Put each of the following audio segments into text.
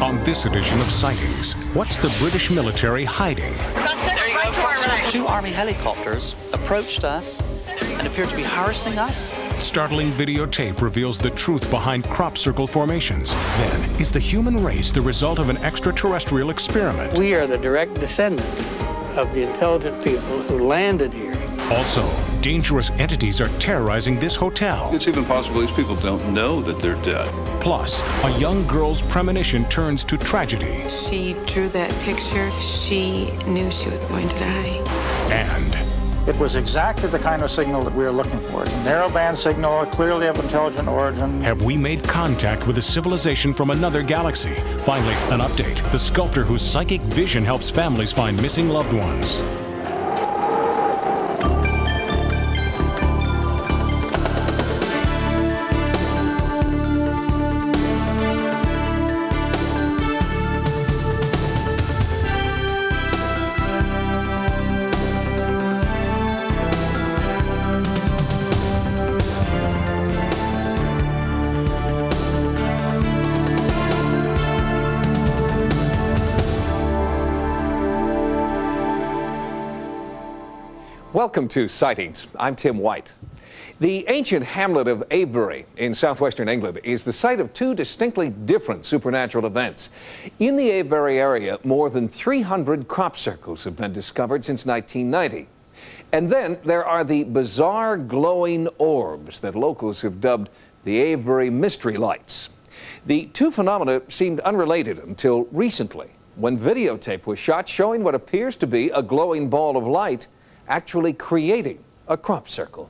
On this edition of Sightings, what's the British military hiding? Two Army helicopters approached us and appeared to be harassing us. Startling videotape reveals the truth behind crop circle formations. Then, is the human race the result of an extraterrestrial experiment? We are the direct descendants of the intelligent people who landed here. Also, dangerous entities are terrorizing this hotel. It's even possible these people don't know that they're dead. Plus, a young girl's premonition turns to tragedy. She drew that picture. She knew she was going to die. And it was exactly the kind of signal that we were looking for. It's a narrowband signal, clearly of intelligent origin. Have we made contact with a civilization from another galaxy? Finally, an update. The sculptor whose psychic vision helps families find missing loved ones. Welcome to Sightings. I'm Tim White. The ancient hamlet of Avebury in southwestern England is the site of two distinctly different supernatural events. In the Avebury area, more than 300 crop circles have been discovered since 1990. And then there are the bizarre glowing orbs that locals have dubbed the Avebury Mystery Lights. The two phenomena seemed unrelated until recently, when videotape was shot showing what appears to be a glowing ball of light actually creating a crop circle.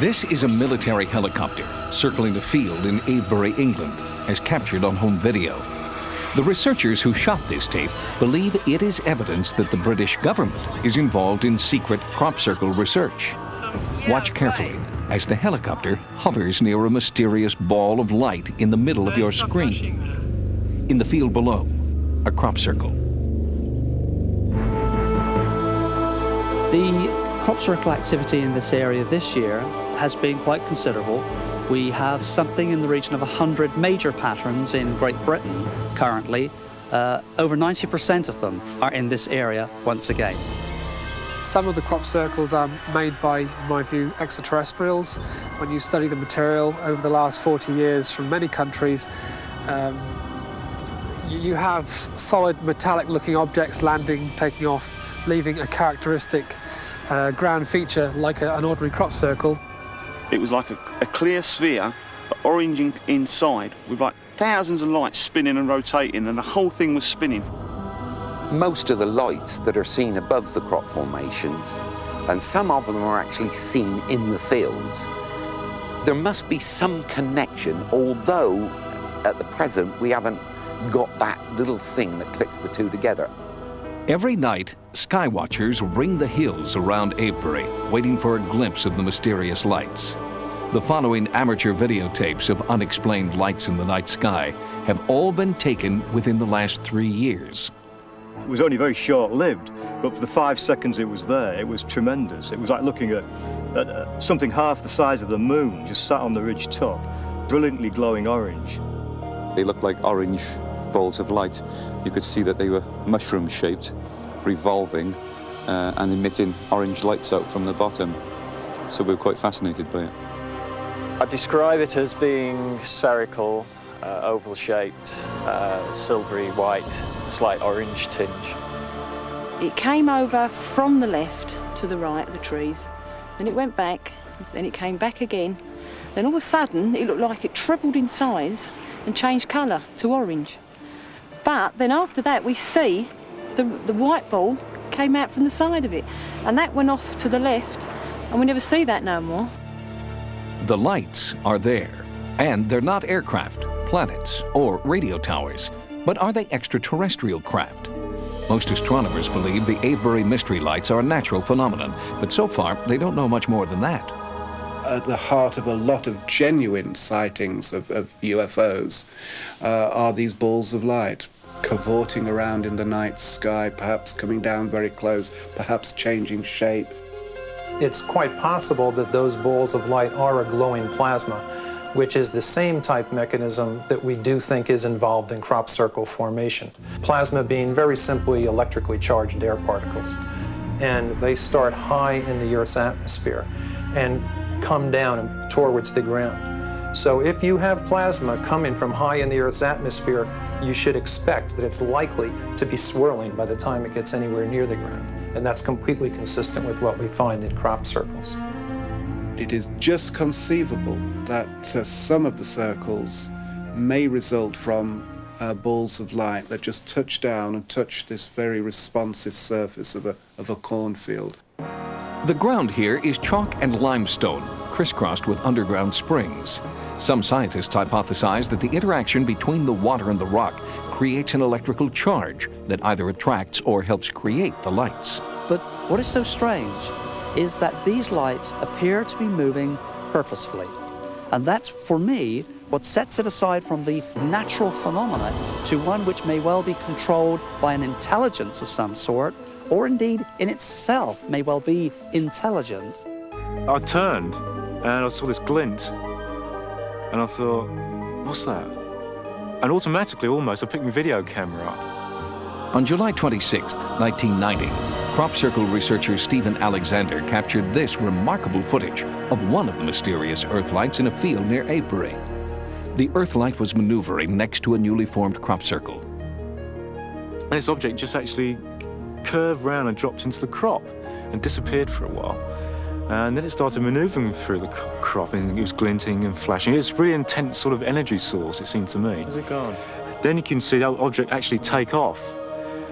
This is a military helicopter circling a field in Avebury, England, as captured on home video. The researchers who shot this tape believe it is evidence that the British government is involved in secret crop circle research. Watch carefully as the helicopter hovers near a mysterious ball of light in the middle of your screen. In the field below, a crop circle. The crop circle activity in this area this year has been quite considerable. We have something in the region of 100 major patterns in Great Britain currently. Uh, over 90% of them are in this area once again. Some of the crop circles are made by, in my view, extraterrestrials. When you study the material over the last 40 years from many countries, um, you have solid metallic looking objects landing, taking off, leaving a characteristic uh, ground feature like a, an ordinary crop circle. It was like a, a clear sphere, but orange in, inside, with like thousands of lights spinning and rotating, and the whole thing was spinning. Most of the lights that are seen above the crop formations, and some of them are actually seen in the fields, there must be some connection, although at the present we haven't got that little thing that clicks the two together. Every night, skywatchers ring the hills around Avebury, waiting for a glimpse of the mysterious lights. The following amateur videotapes of unexplained lights in the night sky have all been taken within the last three years. It was only very short-lived, but for the five seconds it was there, it was tremendous. It was like looking at, at uh, something half the size of the moon, just sat on the ridge top, brilliantly glowing orange. They looked like orange balls of light. You could see that they were mushroom-shaped, revolving, uh, and emitting orange lights out from the bottom. So we were quite fascinated by it. I describe it as being spherical, uh, oval-shaped, uh, silvery white, slight orange tinge. It came over from the left to the right of the trees, then it went back, then it came back again. Then all of a sudden, it looked like it trebled in size and changed colour to orange. But then after that, we see the, the white ball came out from the side of it. And that went off to the left, and we never see that no more. The lights are there, and they're not aircraft, planets, or radio towers, but are they extraterrestrial craft? Most astronomers believe the Avebury Mystery Lights are a natural phenomenon, but so far they don't know much more than that. At the heart of a lot of genuine sightings of, of UFOs uh, are these balls of light cavorting around in the night sky, perhaps coming down very close, perhaps changing shape. It's quite possible that those balls of light are a glowing plasma. which is the same type mechanism that we do think is involved in crop circle formation. Plasma being very simply electrically charged air particles. And they start high in the Earth's atmosphere and come down towards the ground. So if you have plasma coming from high in the Earth's atmosphere, you should expect that it's likely to be swirling by the time it gets anywhere near the ground. And that's completely consistent with what we find in crop circles. It is just conceivable that uh, some of the circles may result from uh, balls of light that just touch down and touch this very responsive surface of a, of a cornfield. The ground here is chalk and limestone, crisscrossed with underground springs. Some scientists hypothesize that the interaction between the water and the rock creates an electrical charge that either attracts or helps create the lights. But what is so strange is that these lights appear to be moving purposefully. And that's, for me, what sets it aside from the natural phenomena to one which may well be controlled by an intelligence of some sort or indeed in itself may well be intelligent. I turned and I saw this glint and I thought, what's that? And automatically, almost, I picked my video camera up. On July 26, 1990, crop circle researcher Stephen Alexander captured this remarkable footage of one of the mysterious Earthlights in a field near Avebury. The Earthlight was maneuvering next to a newly formed crop circle. And this object just actually curved round and dropped into the crop and disappeared for a while. And then it started maneuvering through the crop and it was glinting and flashing. It was a really intense sort of energy source, it seemed to me. Where's it gone? Then you can see the object actually take off.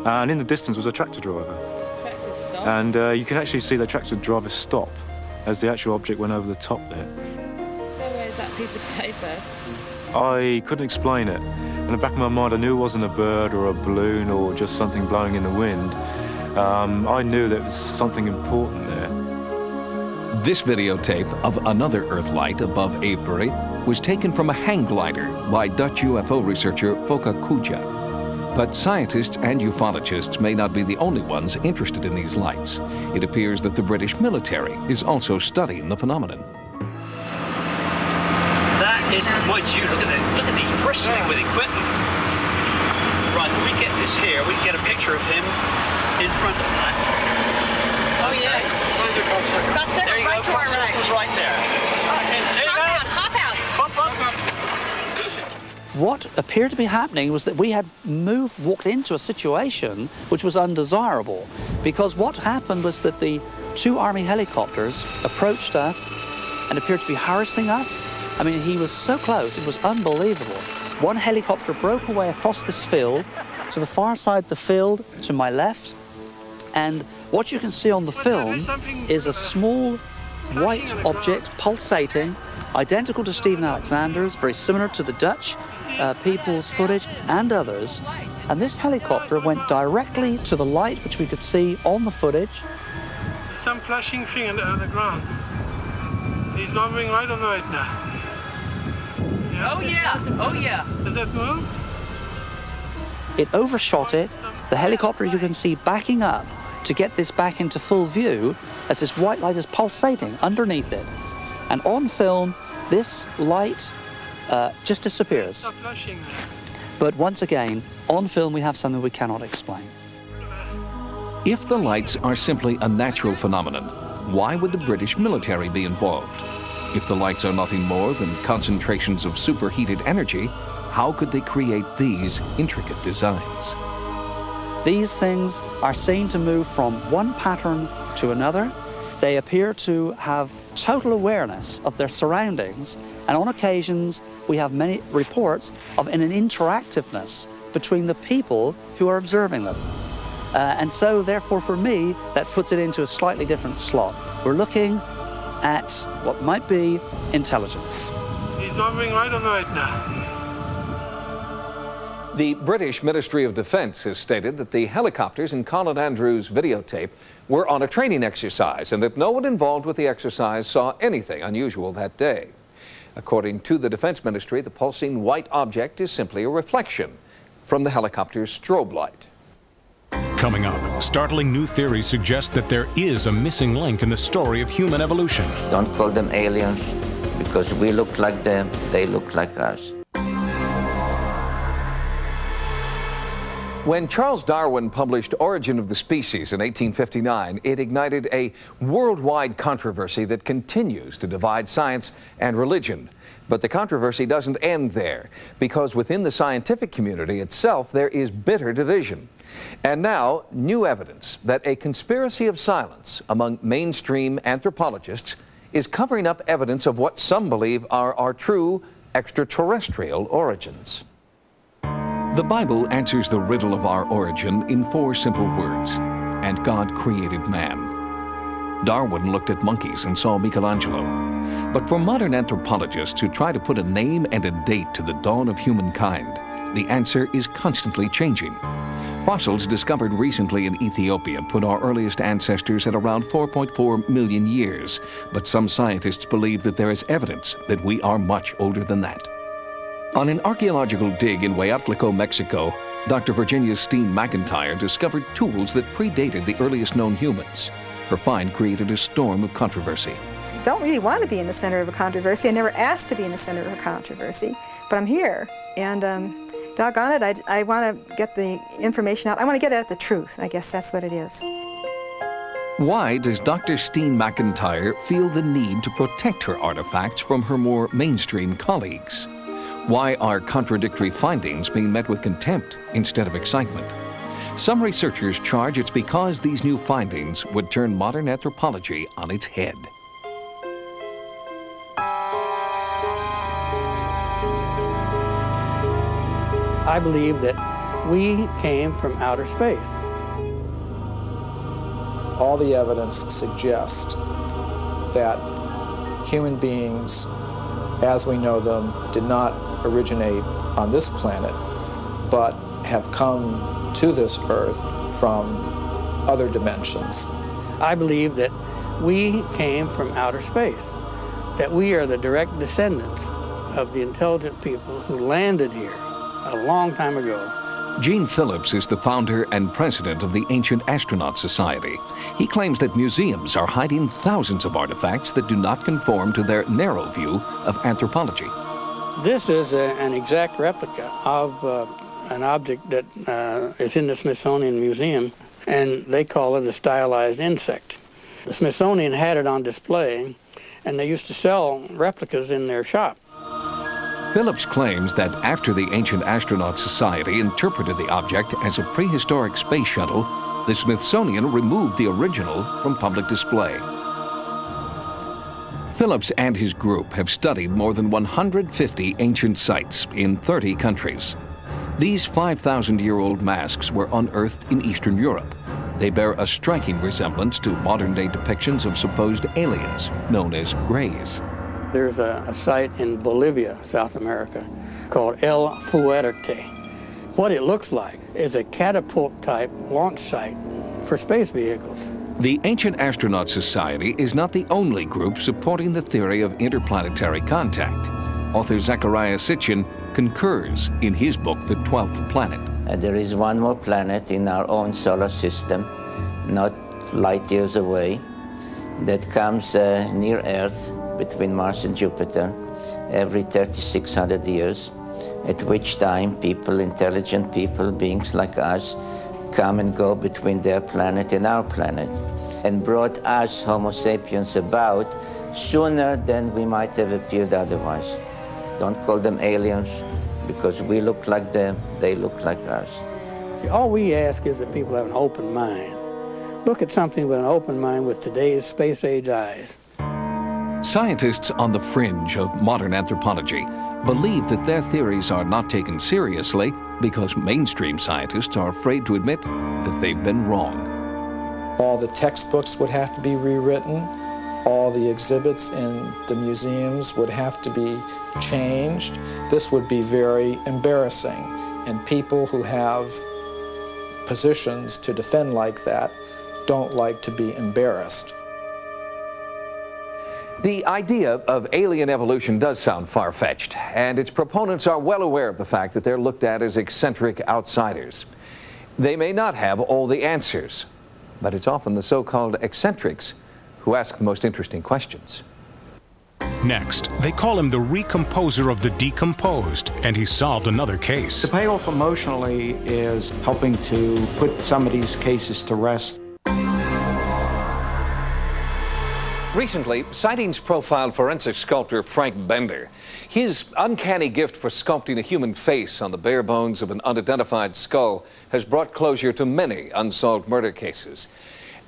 And in the distance was a tractor driver. Tractor And uh, you can actually see the tractor driver stop as the actual object went over the top there. Where's that piece of paper? I couldn't explain it. In the back of my mind, I knew it wasn't a bird or a balloon or just something blowing in the wind. Um, I knew there was something important there. This videotape of another Earthlight above Avebury was taken from a hang glider by Dutch UFO researcher Fokke Kuja. But scientists and ufologists may not be the only ones interested in these lights. It appears that the British military is also studying the phenomenon. That is, would you look at that? Look at these bristling with equipment. Right, we get this here. We get a picture of him in front of that. Yeah. Crop circle There you right go. to our right. right there. Uh, there Hop out, hop out. Hop. What appeared to be happening was that we had moved, walked into a situation which was undesirable. Because what happened was that the two Army helicopters approached us and appeared to be harassing us. I mean, he was so close, it was unbelievable. One helicopter broke away across this field to the far side of the field to my left. And what you can see on the film is a small white object pulsating, identical to Stephen Alexander's, very similar to the Dutch uh, people's footage and others. And this helicopter went directly to the light, which we could see on the footage. Some flashing thing on the, on the ground. He's moving right or right now. Oh yeah. Oh yeah. Does that move? It overshot it. The helicopter you can see backing up to get this back into full view as this white light is pulsating underneath it. And on film, this light uh, just disappears. Stop flashing there. But once again, on film we have something we cannot explain. If the lights are simply a natural phenomenon, why would the British military be involved? If the lights are nothing more than concentrations of superheated energy, how could they create these intricate designs? These things are seen to move from one pattern to another. They appear to have total awareness of their surroundings, and on occasions we have many reports of an interactiveness between the people who are observing them. Uh, and so, therefore, for me, that puts it into a slightly different slot. We're looking at what might be intelligence. He's moving right or right now. The British Ministry of Defense has stated that the helicopters in Colin Andrews' videotape were on a training exercise and that no one involved with the exercise saw anything unusual that day. According to the Defense Ministry, the pulsing white object is simply a reflection from the helicopter's strobe light. Coming up, startling new theories suggest that there is a missing link in the story of human evolution. Don't call them aliens. because we look like them, they look like us. When Charles Darwin published Origin of the Species in 1859, it ignited a worldwide controversy that continues to divide science and religion. But the controversy doesn't end there, because within the scientific community itself, there is bitter division. And now, new evidence that a conspiracy of silence among mainstream anthropologists is covering up evidence of what some believe are our true extraterrestrial origins. The Bible answers the riddle of our origin in four simple words and God created man. Darwin looked at monkeys and saw Michelangelo. But for modern anthropologists who try to put a name and a date to the dawn of humankind, the answer is constantly changing. Fossils discovered recently in Ethiopia put our earliest ancestors at around 4.4 million years, but some scientists believe that there is evidence that we are much older than that. On an archaeological dig in Hueyatlaco, Mexico, Dr. Virginia Steen McIntyre discovered tools that predated the earliest known humans. Her find created a storm of controversy. don't really want to be in the center of a controversy. I never asked to be in the center of a controversy, but I'm here, and um, doggone it, I, I want to get the information out. I want to get at the truth. I guess that's what it is. Why does Dr. Steen McIntyre feel the need to protect her artifacts from her more mainstream colleagues? Why are contradictory findings being met with contempt instead of excitement? Some researchers charge it's because these new findings would turn modern anthropology on its head. I believe that we came from outer space. All the evidence suggests that human beings, as we know them, did not originate on this planet, but have come to this Earth from other dimensions. I believe that we came from outer space, that we are the direct descendants of the intelligent people who landed here a long time ago. Gene Phillips is the founder and president of the Ancient Astronaut Society. He claims that museums are hiding thousands of artifacts that do not conform to their narrow view of anthropology. This is a, an exact replica of uh, an object that uh, is in the Smithsonian Museum, and they call it a stylized insect. The Smithsonian had it on display, and they used to sell replicas in their shop. Phillips claims that after the Ancient Astronaut Society interpreted the object as a prehistoric space shuttle, the Smithsonian removed the original from public display. Phillips and his group have studied more than 150 ancient sites in 30 countries. These 5,000-year-old masks were unearthed in Eastern Europe. They bear a striking resemblance to modern-day depictions of supposed aliens, known as Greys. There's a, a, site in Bolivia, South America, called El Fuerte. What it looks like is a catapult-type launch site for space vehicles. The Ancient Astronaut Society is not the only group supporting the theory of interplanetary contact. Author Zecharia Sitchin concurs in his book, The Twelfth Planet. Uh, there is one more planet in our own solar system, not light years away, that comes uh, near Earth between Mars and Jupiter every 3,600 years, at which time people, intelligent people, beings like us, come and go between their planet and our planet, and brought us, Homo sapiens, about sooner than we might have appeared otherwise. Don't call them aliens, because we look like them, they look like us. See, all we ask is that people have an open mind. Look at something with an open mind with today's space-age eyes. Scientists on the fringe of modern anthropology believe that their theories are not taken seriously because mainstream scientists are afraid to admit that they've been wrong. All the textbooks would have to be rewritten. All the exhibits in the museums would have to be changed. This would be very embarrassing. And people who have positions to defend like that don't like to be embarrassed. The idea of alien evolution does sound far-fetched, and its proponents are well aware of the fact that they're looked at as eccentric outsiders. They may not have all the answers, but it's often the so-called eccentrics who ask the most interesting questions. Next, they call him the recomposer of the decomposed, and he solved another case. The payoff emotionally is helping to put some of these cases to rest. Recently, Sightings profiled forensic sculptor Frank Bender. His uncanny gift for sculpting a human face on the bare bones of an unidentified skull has brought closure to many unsolved murder cases.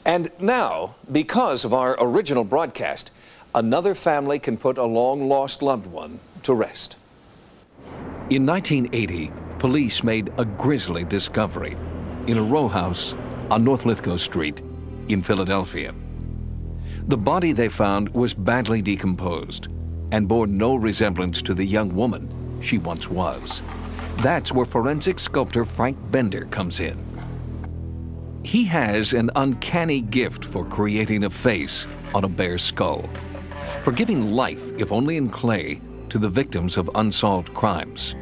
And now, because of our original broadcast, another family can put a long lost loved one to rest. In 1980, police made a grisly discovery in a row house on North Lithgow Street in Philadelphia. The body they found was badly decomposed and bore no resemblance to the young woman she once was. That's where forensic sculptor Frank Bender comes in. He has an uncanny gift for creating a face on a bare skull, for giving life, if only in clay, to the victims of unsolved crimes.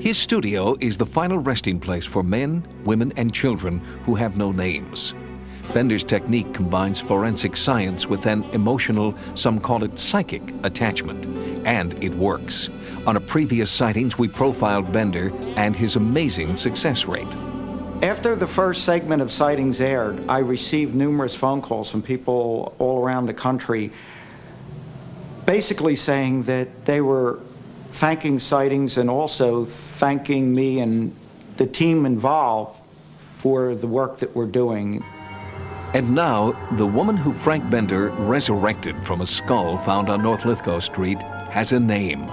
His studio is the final resting place for men, women, and children who have no names. Bender's technique combines forensic science with an emotional, some call it psychic, attachment. And it works. On a previous sightings, we profiled Bender and his amazing success rate. After the first segment of sightings aired, I received numerous phone calls from people all around the country basically saying that they were thanking sightings and also thanking me and the team involved for the work that we're doing. And now, the woman who Frank Bender resurrected from a skull found on North Lithgow Street has a name.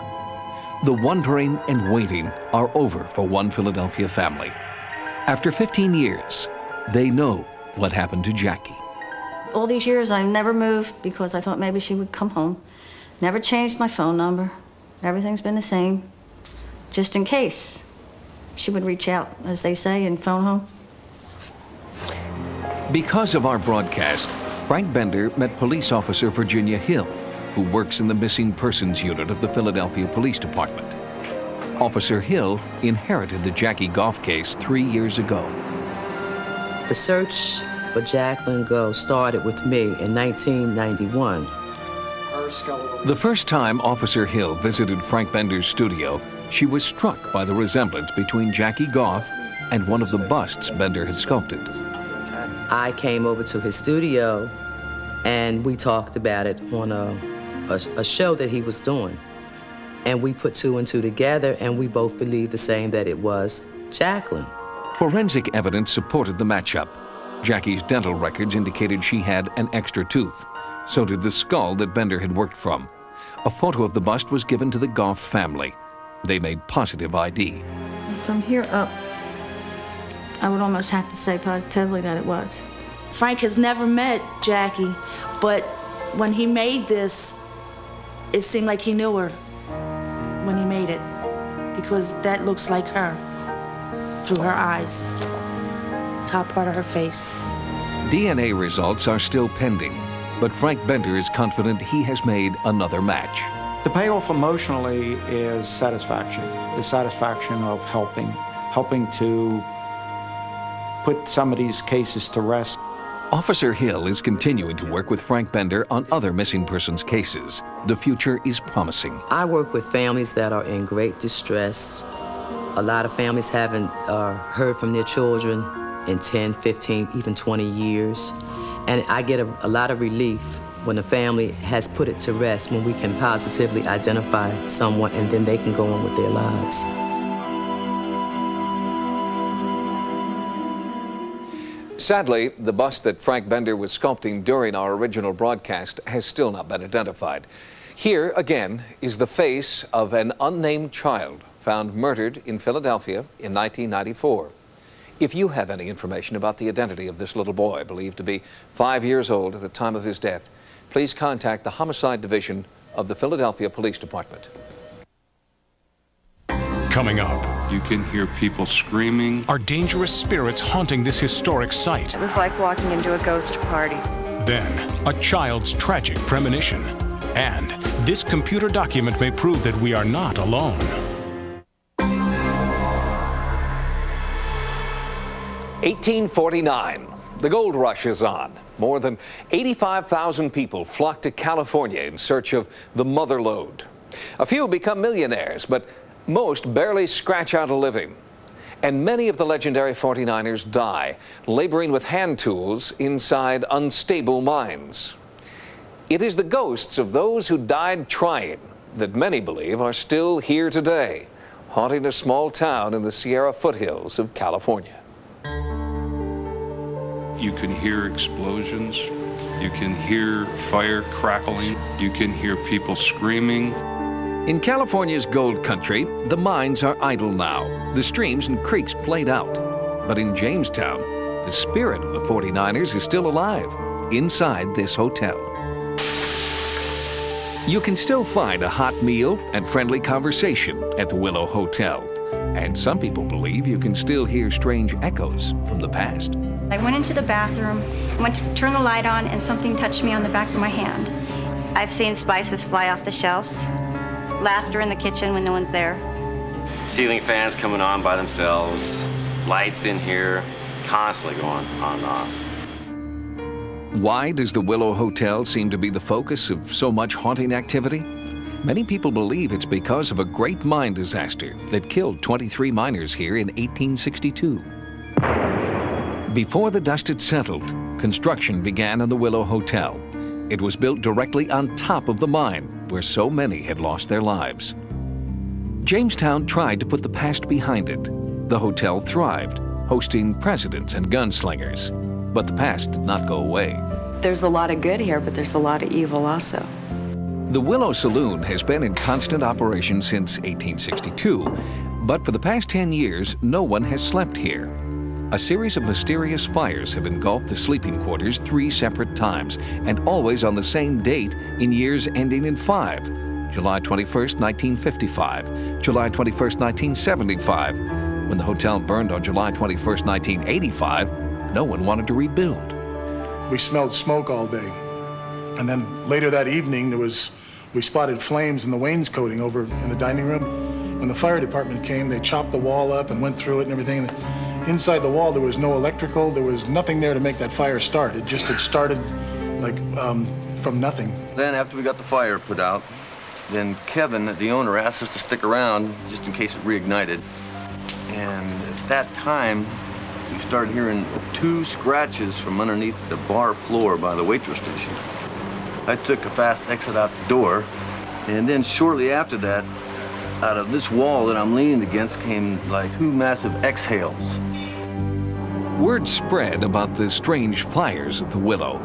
The wondering and waiting are over for one Philadelphia family. After 15 years, they know what happened to Jackie. All these years, I never moved because I thought maybe she would come home. Never changed my phone number. Everything's been the same, just in case she would reach out, as they say, and phone home. Because of our broadcast, Frank Bender met police officer Virginia Hill, who works in the missing persons unit of the Philadelphia Police Department. Officer Hill inherited the Jackie Goff case three years ago. The search for Jacqueline Go started with me in 1991. The first time Officer Hill visited Frank Bender's studio, she was struck by the resemblance between Jackie Goff and one of the busts Bender had sculpted. I came over to his studio and we talked about it on a, a, a, show that he was doing. And we put two and two together and we both believed the same that it was Jacqueline. Forensic evidence supported the matchup. Jackie's dental records indicated she had an extra tooth. So did the skull that Bender had worked from. A photo of the bust was given to the Goff family. They made positive ID. From here up, I would almost have to say positively that it was. Frank has never met Jackie, but when he made this, it seemed like he knew her when he made it because that looks like her through her eyes, top part of her face. DNA results are still pending, but Frank Bender is confident he has made another match. The payoff emotionally is satisfaction, the satisfaction of helping, helping to put some of these cases to rest. Officer Hill is continuing to work with Frank Bender on other missing persons cases. The future is promising. I work with families that are in great distress. A lot of families haven't uh, heard from their children in 10, 15, even 20 years. And I get a, a lot of relief when a family has put it to rest, when we can positively identify someone and then they can go on with their lives. Sadly, the bust that Frank Bender was sculpting during our original broadcast has still not been identified. Here, again, is the face of an unnamed child found murdered in Philadelphia in 1994. If you have any information about the identity of this little boy, believed to be five years old at the time of his death, please contact the Homicide Division of the Philadelphia Police Department. Coming up, you can hear people screaming. Are dangerous spirits haunting this historic site? It was like walking into a ghost party. Then, a child's tragic premonition. And this computer document may prove that we are not alone. 1849. The gold rush is on. More than 85,000 people flock to California in search of the mother lode. A few become millionaires, but most barely scratch out a living. And many of the legendary 49ers die, laboring with hand tools inside unstable mines. It is the ghosts of those who died trying that many believe are still here today, haunting a small town in the Sierra foothills of California. You can hear explosions. You can hear fire crackling. You can hear people screaming. In California's gold country, the mines are idle now, the streams and creeks played out. But in Jamestown, the spirit of the 49ers is still alive inside this hotel. You can still find a hot meal and friendly conversation at the Willow Hotel. And some people believe you can still hear strange echoes from the past. I went into the bathroom, went to turn the light on, and something touched me on the back of my hand. I've seen spices fly off the shelves, laughter in the kitchen when no one's there. Ceiling fans coming on by themselves, lights in here, constantly going on and off. Why does the Willow Hotel seem to be the focus of so much haunting activity? Many people believe it's because of a great mine disaster that killed 23 miners here in 1862. Before the dust had settled, construction began on the Willow Hotel. It was built directly on top of the mine where so many had lost their lives. Jamestown tried to put the past behind it. The hotel thrived, hosting presidents and gunslingers. But the past did not go away. There's a lot of good here, but there's a lot of evil also. The Willow Saloon has been in constant operation since 1862, but for the past 10 years, no one has slept here. A series of mysterious fires have engulfed the sleeping quarters three separate times, and always on the same date in years ending in five. July 21st, 1955, July 21st, 1975. When the hotel burned on July 21st, 1985, no one wanted to rebuild. We smelled smoke all day. And then later that evening, there was, we spotted flames in the wainscoting over in the dining room. When the fire department came, they chopped the wall up and went through it and everything. And inside the wall, there was no electrical. There was nothing there to make that fire start. It just had started like um, from nothing. Then after we got the fire put out, then Kevin, the owner, asked us to stick around just in case it reignited. And at that time, we started hearing two scratches from underneath the bar floor by the waitress station. I took a fast exit out the door, and then shortly after that, out of this wall that I'm leaning against came like two massive exhales. Word spread about the strange fires at the Willow.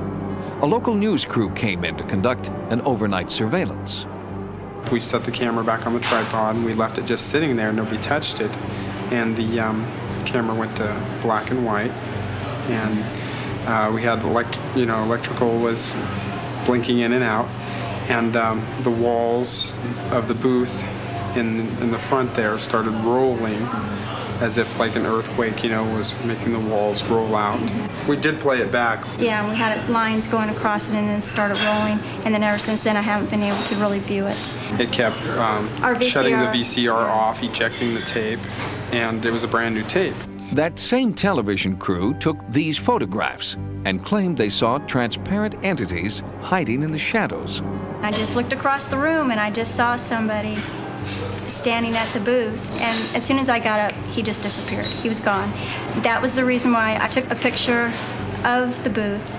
A local news crew came in to conduct an overnight surveillance. We set the camera back on the tripod and we left it just sitting there. Nobody touched it. And the um, camera went to black and white. And uh, we had, elect- you know, electrical was blinking in and out. And um, the walls of the booth in, in the front there started rolling as if like an earthquake, you know, was making the walls roll out. We did play it back. Yeah, we had lines going across it and then it started rolling. And then ever since then, I haven't been able to really view it. It kept um, Our shutting the VCR. VCR off, ejecting the tape, and it was a brand new tape. That same television crew took these photographs and claimed they saw transparent entities hiding in the shadows. I just looked across the room and I just saw somebody standing at the booth. And as soon as I got up, he just disappeared. He was gone. That was the reason why I took a picture of the booth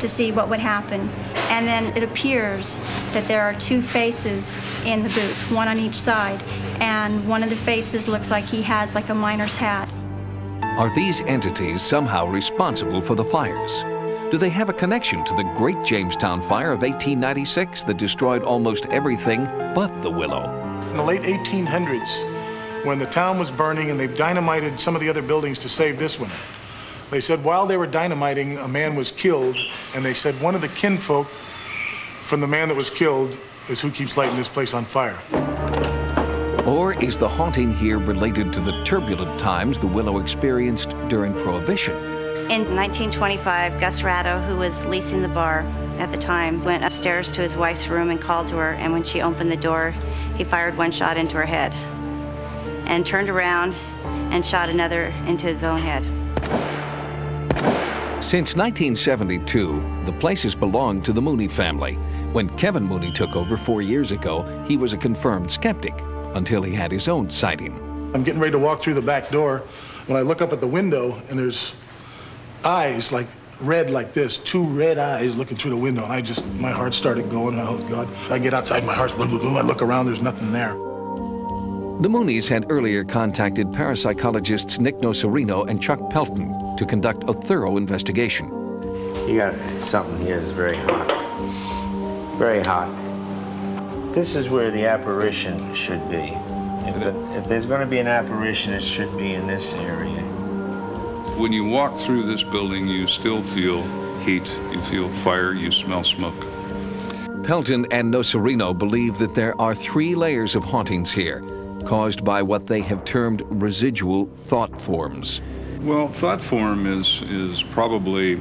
to see what would happen. And then it appears that there are two faces in the booth, one on each side. And one of the faces looks like he has like a miner's hat. Are these entities somehow responsible for the fires? Do they have a connection to the Great Jamestown Fire of 1896 that destroyed almost everything but the Willow? In the late 1800s, when the town was burning and they dynamited some of the other buildings to save this one, they said while they were dynamiting, a man was killed, and they said one of the kinfolk from the man that was killed is who keeps lighting this place on fire. Or is the haunting here related to the turbulent times the Willow experienced during Prohibition? In 1925, Gus Ratto, who was leasing the bar at the time, went upstairs to his wife's room and called to her. And when she opened the door, he fired one shot into her head and turned around and shot another into his own head. Since 1972, the place has belonged to the Mooney family. When Kevin Mooney took over four years ago, he was a confirmed skeptic until he had his own sighting. I'm getting ready to walk through the back door when I look up at the window and there's eyes like red like this, two red eyes looking through the window. And I just, my heart started going. Oh, God. I get outside, my heart's boom, boom, boom. I look around, there's nothing there. The Moonies had earlier contacted parapsychologists Nick Nocerino and Chuck Pelton to conduct a thorough investigation. You got something here that's very hot. Very hot. This is where the apparition should be. If, the, if there's going to be an apparition, it should be in this area. When you walk through this building, you still feel heat, you feel fire, you smell smoke. Pelton and Nocerino believe that there are three layers of hauntings here, caused by what they have termed residual thought forms. Well, thought form is, is probably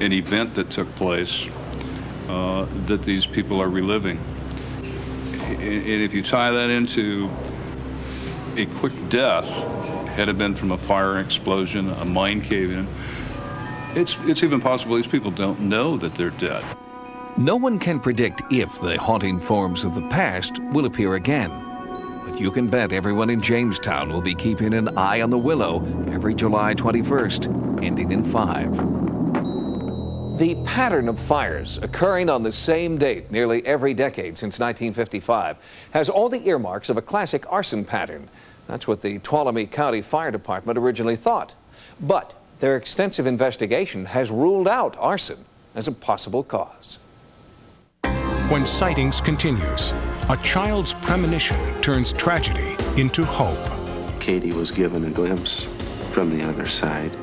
an event that took place uh, that these people are reliving. And if you tie that into a quick death, had it been from a fire explosion, a mine cave-in, it's, it's even possible these people don't know that they're dead. No one can predict if the haunting forms of the past will appear again. But you can bet everyone in Jamestown will be keeping an eye on the willow every July 21st, ending in 5. The pattern of fires occurring on the same date nearly every decade since 1955 has all the earmarks of a classic arson pattern. That's what the Tuolumne County Fire Department originally thought. But their extensive investigation has ruled out arson as a possible cause. When Sightings continues, a child's premonition turns tragedy into hope. Katie was given a glimpse from the other side.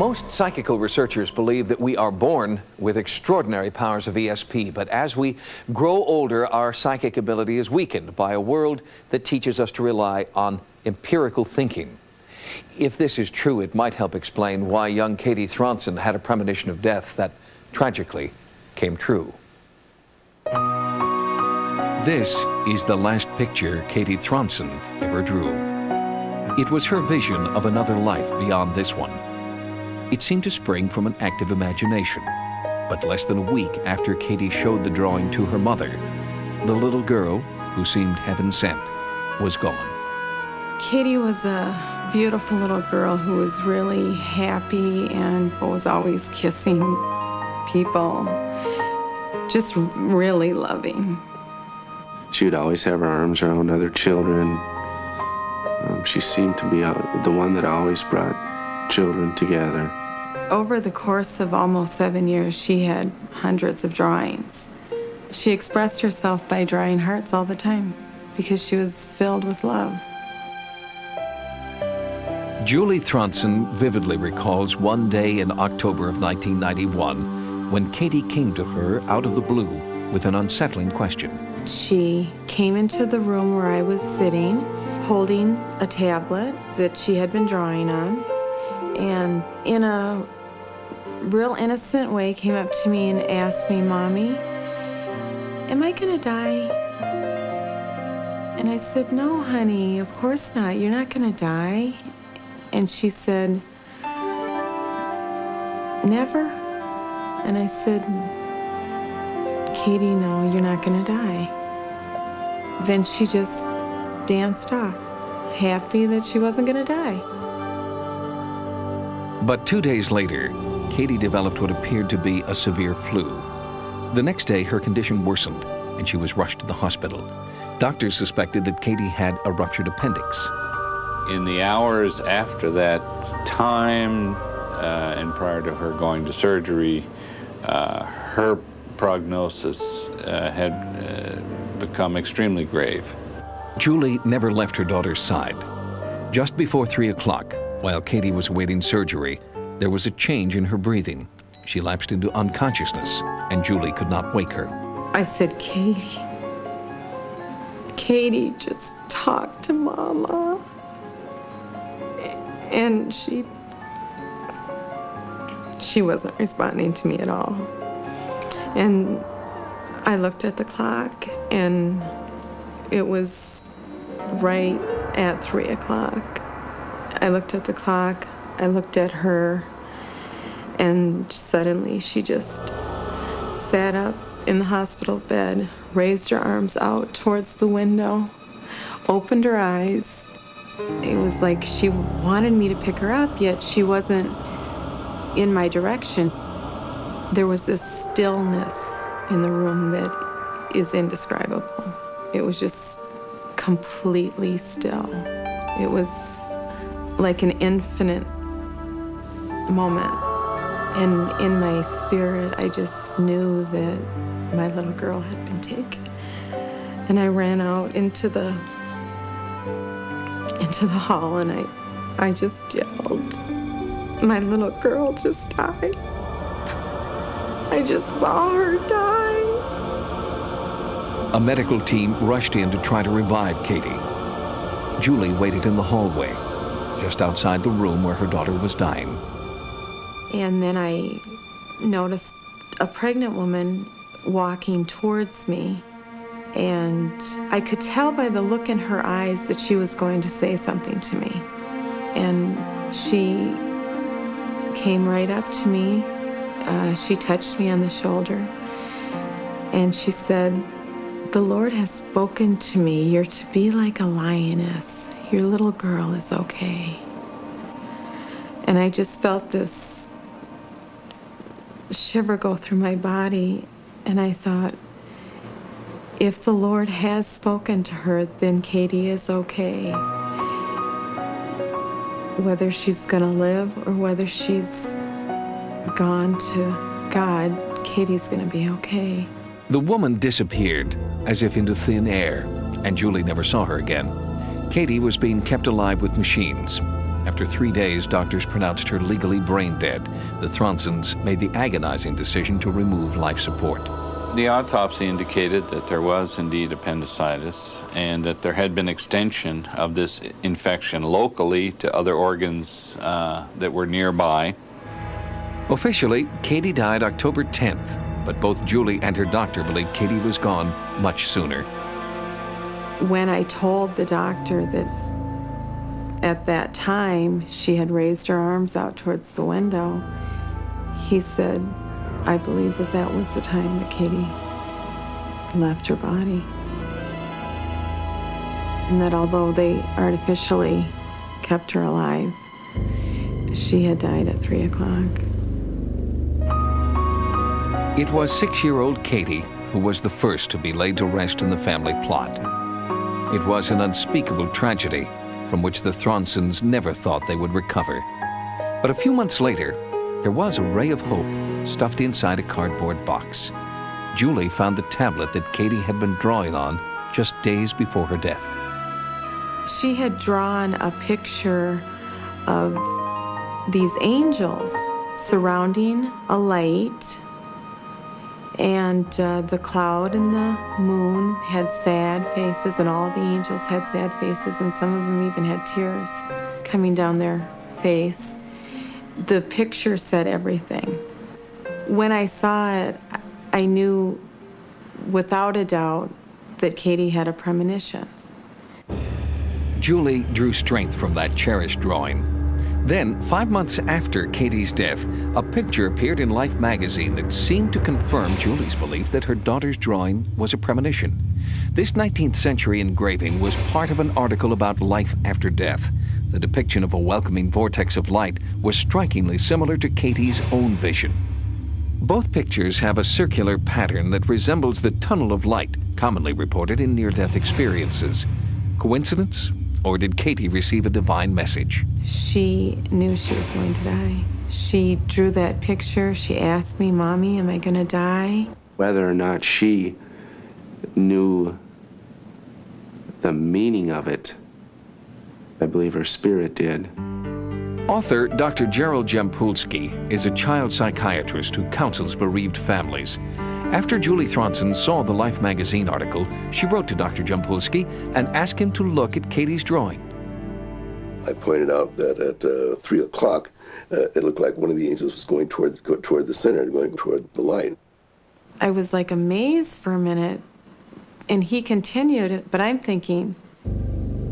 Most psychical researchers believe that we are born with extraordinary powers of ESP, but as we grow older, our psychic ability is weakened by a world that teaches us to rely on empirical thinking. If this is true, it might help explain why young Katie Thronson had a premonition of death that tragically came true. This is the last picture Katie Thronson ever drew. It was her vision of another life beyond this one. It seemed to spring from an active imagination. But less than a week after Katie showed the drawing to her mother, the little girl, who seemed heaven sent, was gone. Katie was a beautiful little girl who was really happy and was always kissing people, just really loving. She would always have her arms around other children. Um, she seemed to be uh, the one that always brought children together. Over the course of almost seven years, she had hundreds of drawings. She expressed herself by drawing hearts all the time because she was filled with love. Julie Thronson vividly recalls one day in October of 1991 when Katie came to her out of the blue with an unsettling question. She came into the room where I was sitting, holding a tablet that she had been drawing on, and in a real innocent way came up to me and asked me, Mommy, am I gonna die? And I said, No, honey, of course not. You're not gonna die. And she said, Never? And I said, Katie, no, you're not gonna die. Then she just danced off, happy that she wasn't gonna die. But two days later, Katie developed what appeared to be a severe flu. The next day, her condition worsened and she was rushed to the hospital. Doctors suspected that Katie had a ruptured appendix. In the hours after that time uh, and prior to her going to surgery, uh, her prognosis uh, had uh, become extremely grave. Julie never left her daughter's side. Just before 3 o'clock, while Katie was awaiting surgery, there was a change in her breathing. She lapsed into unconsciousness, and Julie could not wake her. I said, Katie, Katie, just talk to Mama. And she, she wasn't responding to me at all. And I looked at the clock, and it was right at three o'clock. I looked at the clock, I looked at her, and suddenly she just sat up in the hospital bed, raised her arms out towards the window, opened her eyes. It was like she wanted me to pick her up, yet she wasn't in my direction. There was this stillness in the room that is indescribable. It was just completely still. It was like an infinite moment. And in my spirit, I just knew that my little girl had been taken. And I ran out into the into the hall and I I just yelled. My little girl just died. I just saw her die. A medical team rushed in to try to revive Katie. Julie waited in the hallway, just outside the room where her daughter was dying. And then I noticed a pregnant woman walking towards me. And I could tell by the look in her eyes that she was going to say something to me. And she came right up to me. Uh, she touched me on the shoulder. And she said, The Lord has spoken to me. You're to be like a lioness. Your little girl is okay. And I just felt this shiver go through my body. And I thought, if the Lord has spoken to her, then Katie is okay. Whether she's going to live or whether she's gone to God, Katie's going to be okay. The woman disappeared as if into thin air, and Julie never saw her again. Katie was being kept alive with machines. After three days, doctors pronounced her legally brain dead. The Thronsons made the agonizing decision to remove life support. The autopsy indicated that there was indeed appendicitis and that there had been extension of this infection locally to other organs uh, that were nearby. Officially, Katie died October 10th, but both Julie and her doctor believed Katie was gone much sooner. When I told the doctor that at that time she had raised her arms out towards the window, he said, I believe that that was the time that Katie left her body. And that although they artificially kept her alive, she had died at 3 o'clock. It was six-year-old Katie who was the first to be laid to rest in the family plot. It was an unspeakable tragedy from which the Thronsons never thought they would recover. But a few months later, there was a ray of hope stuffed inside a cardboard box. Julie found the tablet that Katie had been drawing on just days before her death. She had drawn a picture of these angels surrounding a light, and uh, the cloud and the moon had sad faces, and all the angels had sad faces, and some of them even had tears coming down their face. The picture said everything. When I saw it, I knew without a doubt that Katie had a premonition. Julie drew strength from that cherished drawing. Then, five months after Katie's death, a picture appeared in Life magazine that seemed to confirm Julie's belief that her daughter's drawing was a premonition. This 19th century engraving was part of an article about life after death. The depiction of a welcoming vortex of light was strikingly similar to Katie's own vision. Both pictures have a circular pattern that resembles the tunnel of light commonly reported in near-death experiences. Coincidence? Or did Katie receive a divine message? She knew she was going to die. She drew that picture. She asked me, Mommy, am I going to die? Whether or not she knew the meaning of it, I believe her spirit did. Author Dr. Gerald Jampolsky is a child psychiatrist who counsels bereaved families. After Julie Thronson saw the Life magazine article, she wrote to Dr. Jampolsky and asked him to look at Katie's drawing. I pointed out that at uh, 3 o'clock, uh, it looked like one of the angels was going toward, toward the center, going toward the light. I was like amazed for a minute, and he continued, but I'm thinking,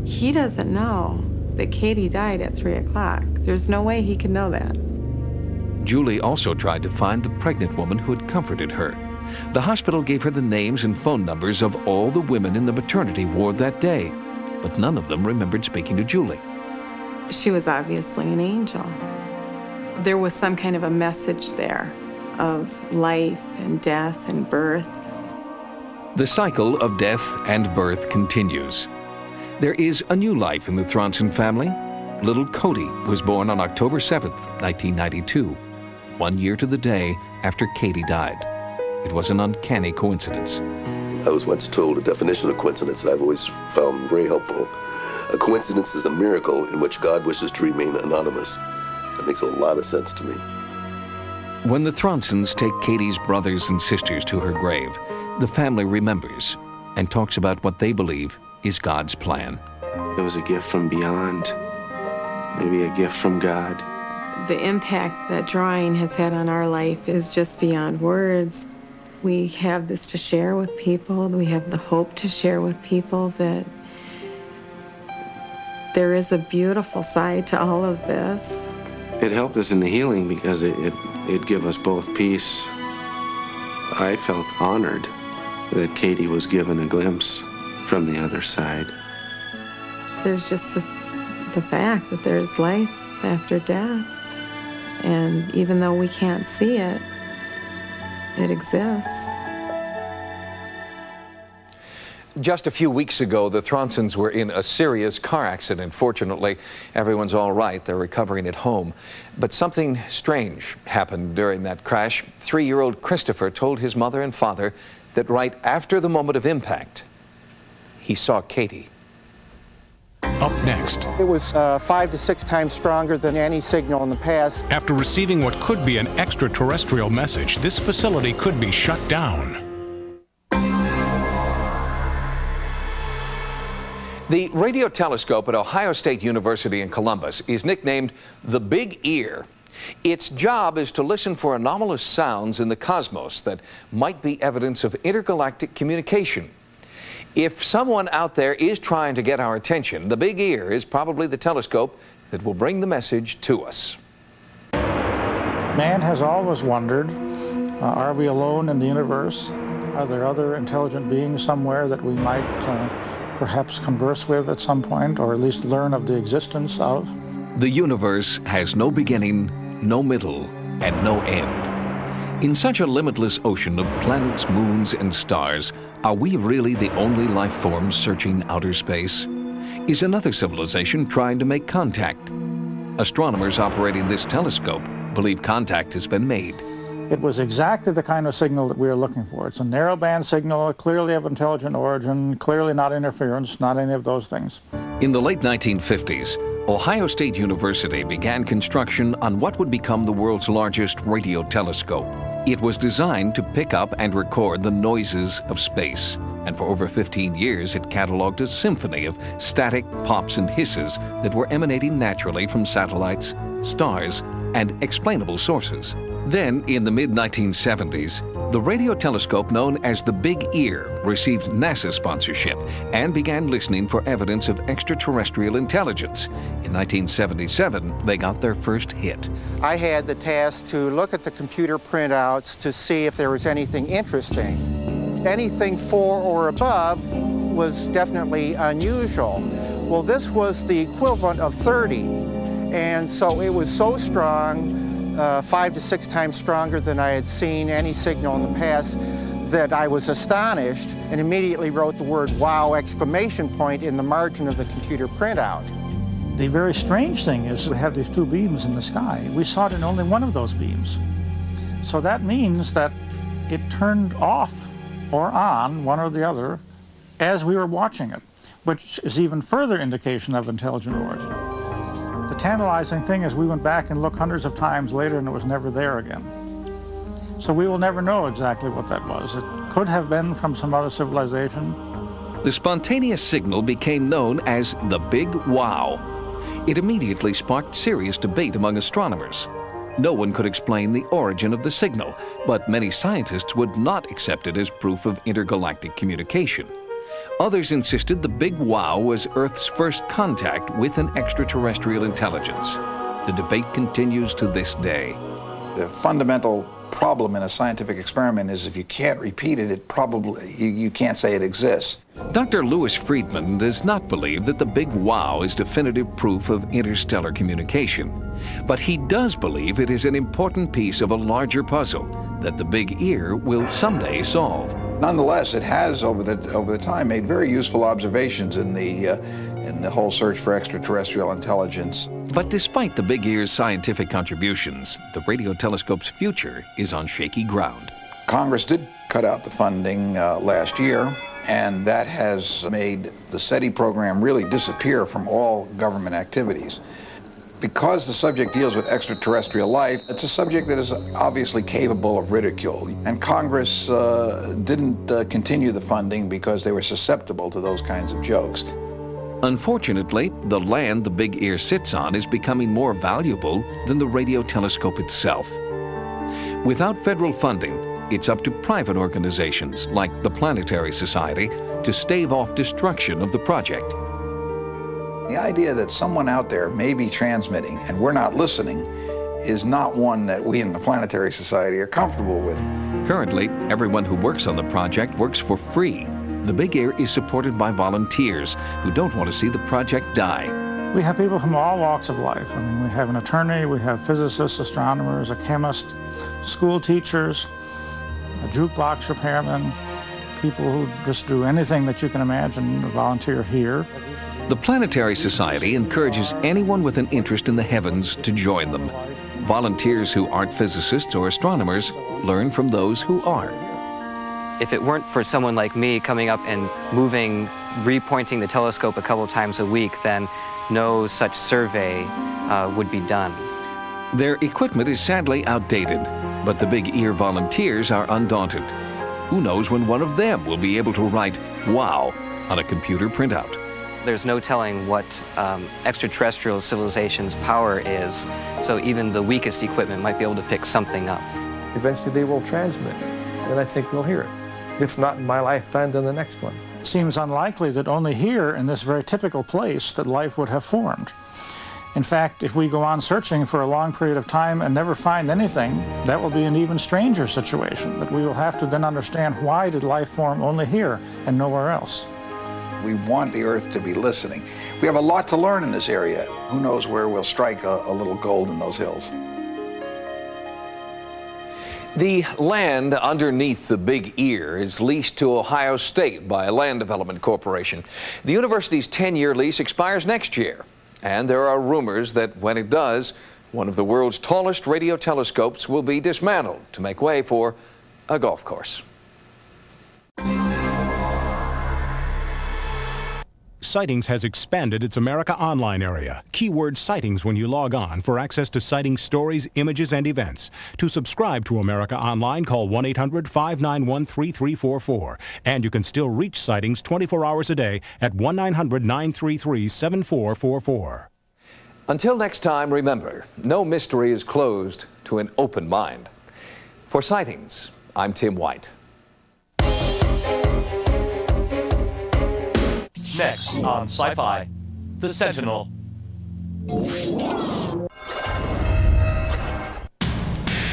he doesn't know that Katie died at 3 o'clock. There's no way he could know that. Julie also tried to find the pregnant woman who had comforted her. The hospital gave her the names and phone numbers of all the women in the maternity ward that day, but none of them remembered speaking to Julie. She was obviously an angel. There was some kind of a message there of life and death and birth. The cycle of death and birth continues. There is a new life in the Thronson family. Little Cody was born on October 7th, 1992, one year to the day after Katie died. It was an uncanny coincidence. I was once told a definition of coincidence that I've always found very helpful. A coincidence is a miracle in which God wishes to remain anonymous. That makes a lot of sense to me. When the Thronsons take Katie's brothers and sisters to her grave, the family remembers and talks about what they believe is God's plan. It was a gift from beyond, maybe a gift from God. The impact that drawing has had on our life is just beyond words. We have this to share with people. We have the hope to share with people that there is a beautiful side to all of this. It helped us in the healing because it, it, it gave us both peace. I felt honored that Katie was given a glimpse from the other side. There's just the, the fact that there's life after death. And even though we can't see it, it exists. Just a few weeks ago, the Thronsons were in a serious car accident. Fortunately, everyone's all right. They're recovering at home. But something strange happened during that crash. Three-year-old Christopher told his mother and father that right after the moment of impact, he saw Katie. Up next. It was uh, five to six times stronger than any signal in the past. After receiving what could be an extraterrestrial message, this facility could be shut down. The radio telescope at Ohio State University in Columbus is nicknamed the Big Ear. Its job is to listen for anomalous sounds in the cosmos that might be evidence of intergalactic communication. If someone out there is trying to get our attention, the Big Ear is probably the telescope that will bring the message to us. Man has always wondered, uh, are we alone in the universe? Are there other intelligent beings somewhere that we might uh, perhaps converse with at some point, or at least learn of the existence of. The universe has no beginning, no middle, and no end. In such a limitless ocean of planets, moons, and stars, are we really the only life forms searching outer space? Is another civilization trying to make contact? Astronomers operating this telescope believe contact has been made. It was exactly the kind of signal that we were looking for. It's a narrowband signal, clearly of intelligent origin, clearly not interference, not any of those things. In the late 1950s, Ohio State University began construction on what would become the world's largest radio telescope. It was designed to pick up and record the noises of space. And for over 15 years, it cataloged a symphony of static pops and hisses that were emanating naturally from satellites, stars, and explainable sources. Then, in the mid 1970s, the radio telescope known as the Big Ear received NASA sponsorship and began listening for evidence of extraterrestrial intelligence. In 1977, they got their first hit. I had the task to look at the computer printouts to see if there was anything interesting. Anything four or above was definitely unusual. Well, this was the equivalent of 30, and so it was so strong uh, five to six times stronger than I had seen any signal in the past that I was astonished and immediately wrote the word wow exclamation point in the margin of the computer printout. The very strange thing is we have these two beams in the sky. We saw it in only one of those beams. So that means that it turned off or on, one or the other, as we were watching it, which is even further indication of intelligent origin. The tantalizing thing is we went back and looked hundreds of times later and it was never there again. So we will never know exactly what that was. It could have been from some other civilization. The spontaneous signal became known as the Big Wow. It immediately sparked serious debate among astronomers. No one could explain the origin of the signal, but many scientists would not accept it as proof of intergalactic communication. Others insisted the Big Wow was Earth's first contact with an extraterrestrial intelligence. The debate continues to this day. The fundamental problem in a scientific experiment is if you can't repeat it, it probably, you, you can't say it exists. Dr. Louis Friedman does not believe that the Big Wow is definitive proof of interstellar communication. But he does believe it is an important piece of a larger puzzle that the Big Ear will someday solve. Nonetheless, it has over the over the time made very useful observations in the uh, in the whole search for extraterrestrial intelligence. But despite the Big Ear's scientific contributions, the radio telescope's future is on shaky ground. Congress did cut out the funding uh, last year, and that has made the SETI program really disappear from all government activities. Because the subject deals with extraterrestrial life, it's a subject that is obviously capable of ridicule. And Congress uh, didn't uh, continue the funding because they were susceptible to those kinds of jokes. Unfortunately, the land the Big Ear sits on is becoming more valuable than the radio telescope itself. Without federal funding, it's up to private organizations like the Planetary Society to stave off destruction of the project. The idea that someone out there may be transmitting and we're not listening is not one that we in the Planetary Society are comfortable with. Currently, everyone who works on the project works for free the Big Ear is supported by volunteers who don't want to see the project die. We have people from all walks of life. I mean, we have an attorney, we have physicists, astronomers, a chemist, school teachers, a jukebox repairman, people who just do anything that you can imagine to volunteer here. The Planetary Society encourages anyone with an interest in the heavens to join them. Volunteers who aren't physicists or astronomers learn from those who are. If it weren't for someone like me coming up and moving, repointing the telescope a couple times a week, then no such survey uh, would be done. Their equipment is sadly outdated, but the Big Ear volunteers are undaunted. Who knows when one of them will be able to write wow on a computer printout. There's no telling what um, extraterrestrial civilization's power is, so even the weakest equipment might be able to pick something up. Eventually they will transmit, and I think we'll hear it if not in my lifetime, then the next one. It seems unlikely that only here, in this very typical place, that life would have formed. In fact, if we go on searching for a long period of time and never find anything, that will be an even stranger situation. But we will have to then understand why did life form only here and nowhere else. We want the Earth to be listening. We have a lot to learn in this area. Who knows where we'll strike a, a little gold in those hills. The land underneath the Big Ear is leased to Ohio State by a land development corporation. The university's 10-year lease expires next year, and there are rumors that when it does, one of the world's tallest radio telescopes will be dismantled to make way for a golf course. Sightings has expanded its America Online area. Keyword sightings when you log on for access to sighting stories, images, and events. To subscribe to America Online, call 1 800 591 3344. And you can still reach sightings 24 hours a day at 1 900 933 7444. Until next time, remember no mystery is closed to an open mind. For Sightings, I'm Tim White. Next on Sci Fi The Sentinel.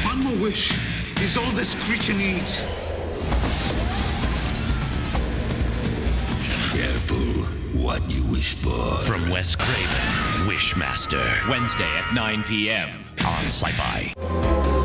One more wish is all this creature needs. Careful what you wish for. From Wes Craven, Wishmaster. Wednesday at 9 p.m. on Sci Fi.